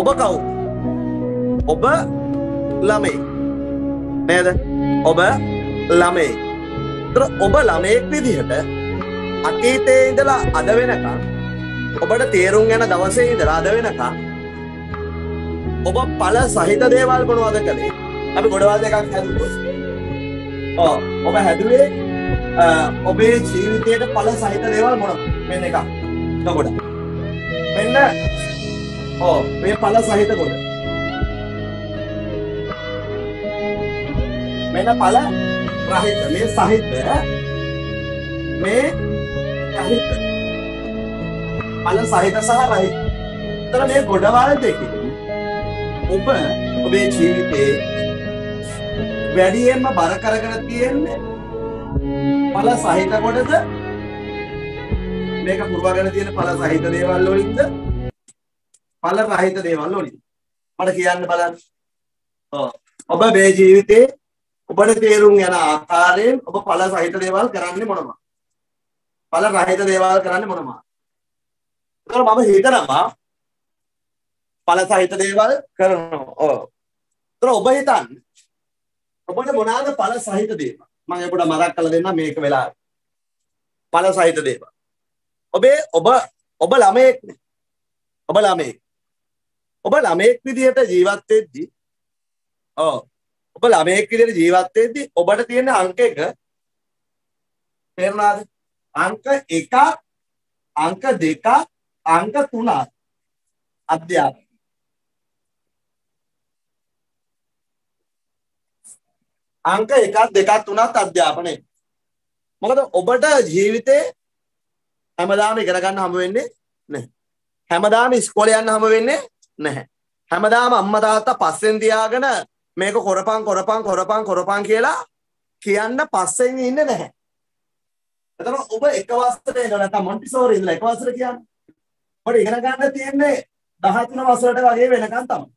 ඔබ කවුද? ඔබ ළමයි. නේද? ඔබ ළමයි. ඒතර ඔබ ළමයෙක් විදිහට අතීතයේ ඉඳලා අද වෙනකම් ඔබට තේරුම් යන දවසේ ඉඳලා අද වෙනකම් ඔබ පළ සහිත දේවල් මොනවද කළේ? අපි ගොඩවල් දෙකක් හැදුවොත්. ඔව් ඔබ හැදුවේ ඔබේ ජීවිතයට පළ සහිත දේවල් මොනවද? මෙන්න එකක්. එතකොට මෙන්න ඕ මේ පළ සහිත කොට. මෙන්න පළ රහිත මේ සහිත මේ රහිත පළ සහිත සහ රහිත. එතන මේ ගොඩවල් දෙකේ ඔබ ඔබේ ජීවිතේ වැඩියෙන්ම බර කරගෙන තියෙන්නේ පළ සහිත කොටද මේක පුරවාගෙන තියෙන පළ සහිත දේවල් වලින්ද පළ රහිත දේවල් වලින්. මට කියන්න බලන්න. ඔව්. ඔබ මේ ජීවිතේ ඔබට තේරුම් යන ආකාරයෙන් ඔබ පළ සහිත දේවල් කරන්නේ මොනවද? පළ රහිත දේවල් කරන්නේ මොනවද? ඒතර මම හිතනවා පළ සහිත දේවල් කරනවා. ඔව්. ඒතර ඔබ හිතන්නේ ඔබට මොනවාද පළ සහිත දේවල්? මම ඒකට මතක් කරලා දෙන්නම් මේක වෙලාවට පළ සහිත දේවල්. ඔබේ ඔබ ඔබ ළමයෙක් ඔබ ළමයෙක්. ඔබ ළමයෙක් විදිහට ජීවත් වෙද්දී ඔව්. ඔබ ළමයෙක් විදිහට ජීවත් වෙද්දී ඔබට තියෙන අංක එක තේරුණාද? අංක 1 අංක 2 අංක 3 අධ්‍යාපන අංක 1 2 3ත් අධ්‍යාපනය. මොකද ඔබට ජීවිතේ හැමදාම ඉගෙන ගන්න හම්බ වෙන්නේ නැහැ. හැමදාම ඉස්කෝලේ යන්න හම්බ වෙන්නේ නැහැ. හැමදාම අම්මා තාත්තා පස්සෙන් තියාගෙන මේක කරපන් කරපන් කරපන් කරපන් කියලා කියන්න පස්සෙන් ඉන්නේ නැහැ. එතන ඔබ එක වසරේ ඉඳලා නැත්නම් මොන්ටිසෝරි ඉඳලා එක වසරේ කියන්නේ. ඔබට ඉගෙන ගන්න තියෙන්නේ 13 වසරට වගේ වෙනකන් තමයි.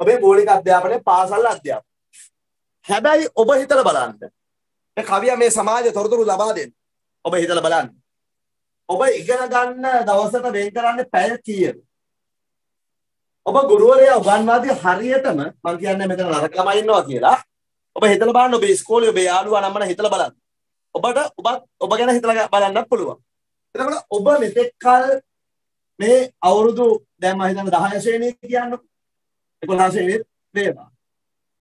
ඔබේ මූලික අධ්‍යාපනයේ පාසල් අධ්‍යාපනය. හැබැයි ඔබ හිතලා බලන්න. මේ කවියා මේ සමාජ තොරතුරු ලබා දෙන්න. ඔබ හිතලා බලන්න. ඔබ ඉගෙන ගන්න දවසට වෙන් කරන්නේ පැය කීයද? ඔබ ගුරුවරයා උගන්වාදී හරියටම මම කියන්නේ මෙතන නරක ළමයි ඉන්නවා කියලා. ඔබ හිතලා බලන්න ඔබේ ඉස්කෝලේ ඔබේ යාළුවා නම්මන හිතලා බලන්න. ඔබට ඔබත් ඔබ ගැන හිතලා බලන්නත් පුළුවන්. එතකොට ඔබ මෙතෙක් කල මේ අවුරුදු දැන් මම හිතන්නේ 10 ශ්‍රේණිය කියන්නකො. 11 ශ්‍රේණියේ වේවා.